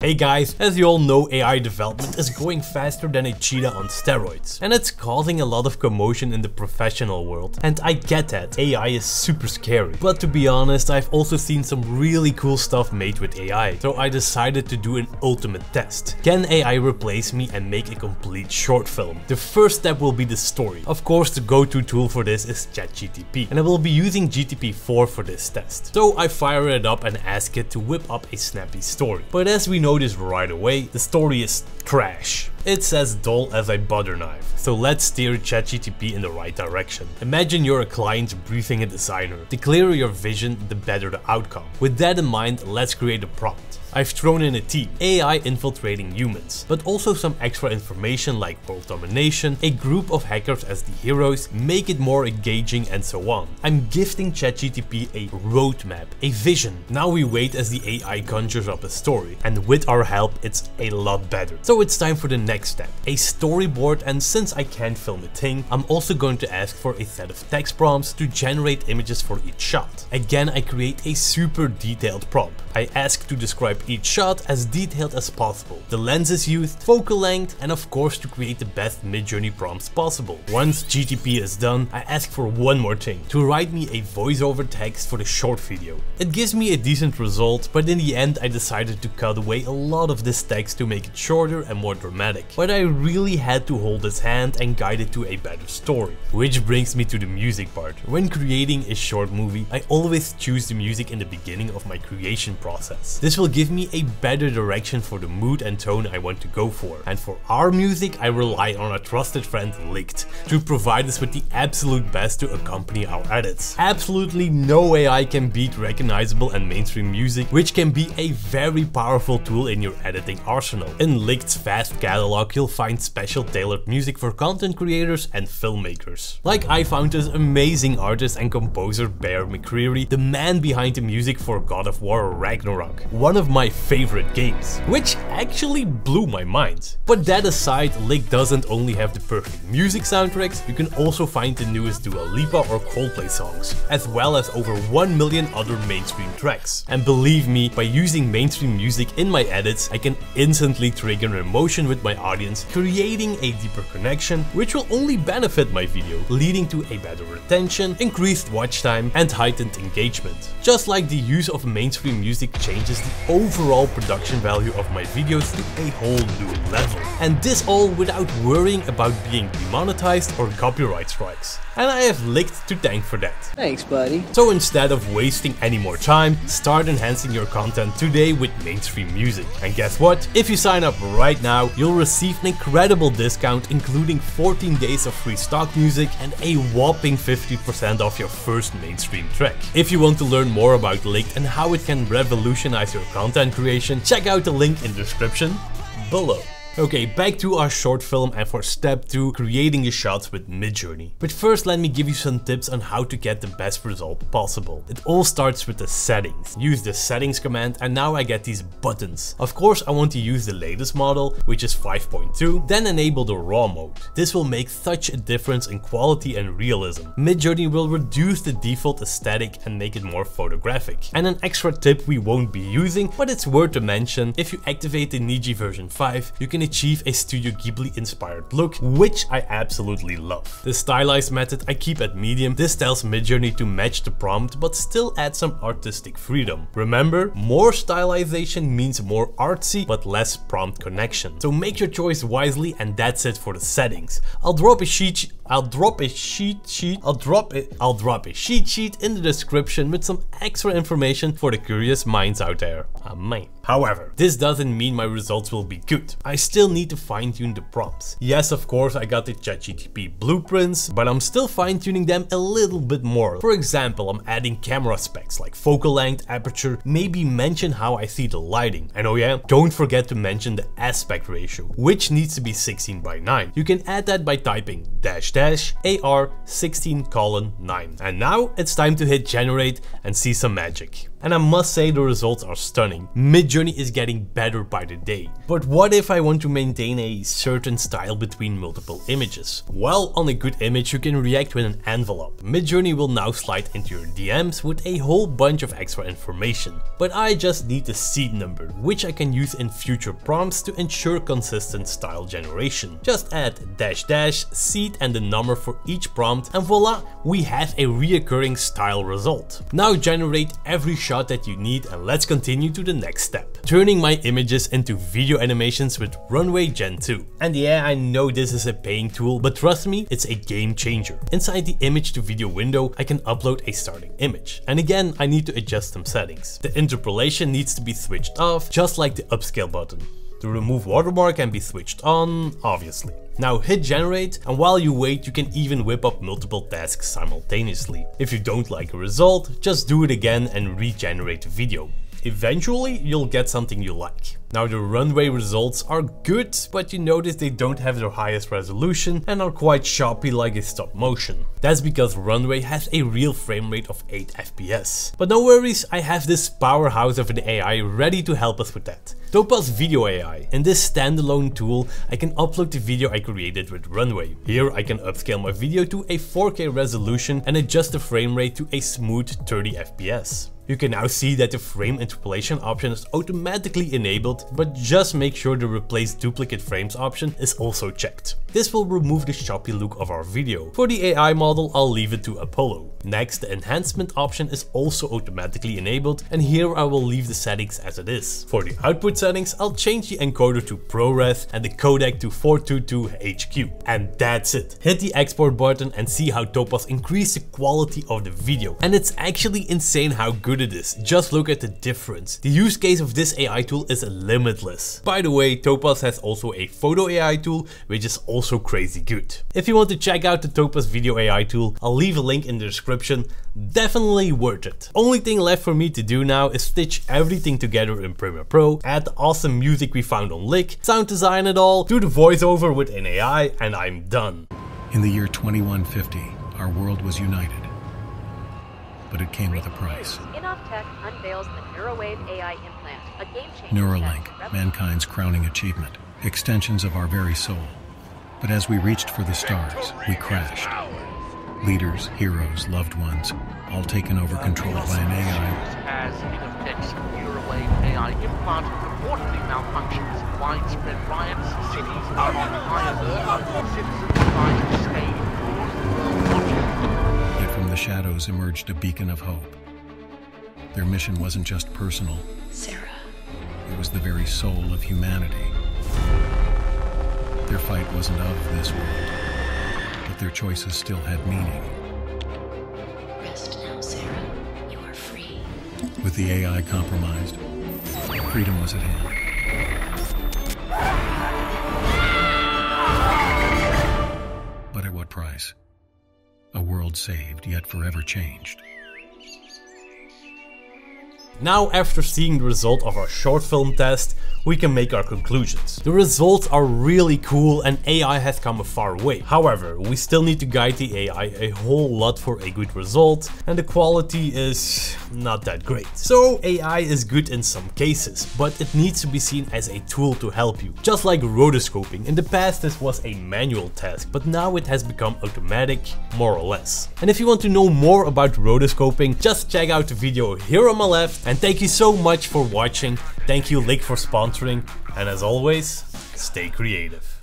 Hey guys, as you all know AI development is going faster than a cheetah on steroids and it's causing a lot of commotion in the professional world and I get that, AI is super scary but to be honest I've also seen some really cool stuff made with AI so I decided to do an ultimate test. Can AI replace me and make a complete short film? The first step will be the story. Of course the go-to tool for this is ChatGTP and I will be using GTP4 for this test. So I fire it up and ask it to whip up a snappy story. But as we notice right away, the story is trash. It's as dull as a butter knife, so let's steer ChatGTP in the right direction. Imagine you're a client briefing a designer. The clearer your vision, the better the outcome. With that in mind, let's create a prompt. I've thrown in a team, AI infiltrating humans, but also some extra information like world domination, a group of hackers as the heroes, make it more engaging and so on. I'm gifting ChatGTP a roadmap, a vision. Now we wait as the AI conjures up a story, and with our help it's a lot better. So it's time for the next step, a storyboard and since I can't film a thing, I'm also going to ask for a set of text prompts to generate images for each shot. Again I create a super detailed prompt. I ask to describe each shot as detailed as possible, the lenses used, focal length, and of course to create the best Midjourney prompts possible. Once GTP is done, I ask for one more thing, to write me a voiceover text for the short video. It gives me a decent result, but in the end I decided to cut away a lot of this text to make it shorter and more dramatic. But I really had to hold his hand and guide it to a better story. Which brings me to the music part. When creating a short movie, I always choose the music in the beginning of my creation process. This will give me me a better direction for the mood and tone I want to go for. And for our music, I rely on our trusted friend Lickd to provide us with the absolute best to accompany our edits. Absolutely no AI can beat recognizable and mainstream music, which can be a very powerful tool in your editing arsenal. In Lickd's vast catalog, you'll find special tailored music for content creators and filmmakers. Like I found this amazing artist and composer Bear McCreary, the man behind the music for God of War Ragnarok. One of my favorite games, which actually blew my mind. But that aside, Lickd doesn't only have the perfect music soundtracks, you can also find the newest Dua Lipa or Coldplay songs, as well as over 1 million other mainstream tracks. And believe me, by using mainstream music in my edits, I can instantly trigger emotion with my audience, creating a deeper connection, which will only benefit my video, leading to a better retention, increased watch time, and heightened engagement. Just like the use of mainstream music changes the overall production value of my videos to a whole new level. And this all without worrying about being demonetized or copyright strikes. And I have Lickd to thank for that. Thanks buddy. So instead of wasting any more time, start enhancing your content today with mainstream music. And guess what? If you sign up right now, you'll receive an incredible discount including 14 days of free stock music and a whopping 50% off your first mainstream track. If you want to learn more about Lickd and how it can revolutionize your content content creation, check out the link in the description below. Okay, back to our short film and for step 2, creating your shots with Midjourney. But first let me give you some tips on how to get the best result possible. It all starts with the settings. Use the settings command and now I get these buttons. Of course I want to use the latest model, which is 5.2, then enable the raw mode. This will make such a difference in quality and realism. Midjourney will reduce the default aesthetic and make it more photographic. And an extra tip we won't be using, but it's worth to mention, if you activate the Niji version 5, you can achieve a Studio Ghibli inspired look, which I absolutely love. The stylized method I keep at medium, this tells Midjourney to match the prompt but still add some artistic freedom. Remember, more stylization means more artsy but less prompt connection. So make your choice wisely and that's it for the settings. I'll drop a sheet I'll drop a sheet sheet I'll drop it I'll drop a sheet sheet in the description with some extra information for the curious minds out there. Ah, Might. However, this doesn't mean my results will be good. I still need to fine tune the prompts. Yes, of course, I got the ChatGTP blueprints, but I'm still fine tuning them a little bit more. For example, I'm adding camera specs like focal length, aperture, maybe mention how I see the lighting. And oh yeah, don't forget to mention the aspect ratio, which needs to be 16 by 9. You can add that by typing dash dash AR 16 colon 9. And now it's time to hit generate and see some magic. And I must say the results are stunning. Midjourney is getting better by the day. But what if I want to maintain a certain style between multiple images? Well, on a good image you can react with an envelope. Midjourney will now slide into your DMs with a whole bunch of extra information. But I just need the seed number, which I can use in future prompts to ensure consistent style generation. Just add dash dash, seed and the number for each prompt and voila, we have a reoccurring style result. Now generate every shot that you need and let's continue to the next step. Turning my images into video animations with Runway Gen 2. And yeah, I know this is a paying tool, but trust me, it's a game changer. Inside the image to video window, I can upload a starting image. And again, I need to adjust some settings. The interpolation needs to be switched off, just like the upscale button. The remove watermark can be switched on, obviously. Now hit generate and while you wait you can even whip up multiple tasks simultaneously. If you don't like a result, just do it again and regenerate the video. Eventually you'll get something you like. Now the runway results are good, but you notice they don't have their highest resolution and are quite choppy like a stop motion. That's because runway has a real frame rate of 8 FPS. But no worries, I have this powerhouse of an AI ready to help us with that. Topaz Video AI. In this standalone tool, I can upload the video I created with Runway. Here I can upscale my video to a 4K resolution and adjust the frame rate to a smooth 30 FPS. You can now see that the frame interpolation option is automatically enabled, but just make sure the replace duplicate frames option is also checked. This will remove the choppy look of our video. For the AI model, I'll leave it to Apollo. Next, the enhancement option is also automatically enabled and here I will leave the settings as it is. For the output settings, I'll change the encoder to ProRes and the codec to 422HQ. And that's it. Hit the export button and see how Topaz increased the quality of the video. And it's actually insane how good it is. Just look at the difference. The use case of this AI tool is limitless. By the way, Topaz has also a photo AI tool, which is also crazy good. If you want to check out the Topaz video AI tool, I'll leave a link in the description. Definitely worth it. Only thing left for me to do now is stitch everything together in Premiere Pro, add the awesome music we found on Lickd, sound design it all, do the voiceover with an AI, and I'm done. In the year 2150, our world was united. But it came with a price. Innovtech unveils the Neurowave AI implant, a game changer. Neuralink, mankind's crowning achievement, extensions of our very soul. But as we reached for the stars, we crashed. Leaders, heroes, loved ones, all taken over controlled by an AI. As Innovtech's Neurowave AI implant reportedly malfunctions, widespread riots, cities are on high alert, citizens trying to escape, world watching. Yet from the shadows emerged a beacon of hope. Their mission wasn't just personal, Sarah. it was the very soul of humanity. Their fight wasn't of this world, but their choices still had meaning. Rest now, Sarah. You are free. With the AI compromised, freedom was at hand. But at what price? A world saved, yet forever changed. Now after seeing the result of our short film test, we can make our conclusions. The results are really cool and AI has come a far way. However, we still need to guide the AI a whole lot for a good result and the quality is not that great. So AI is good in some cases, but it needs to be seen as a tool to help you. Just like rotoscoping, in the past this was a manual task, but now it has become automatic, more or less. And if you want to know more about rotoscoping, just check out the video here on my left and thank you so much for watching. Thank you Lickd for sponsoring and as always, stay creative.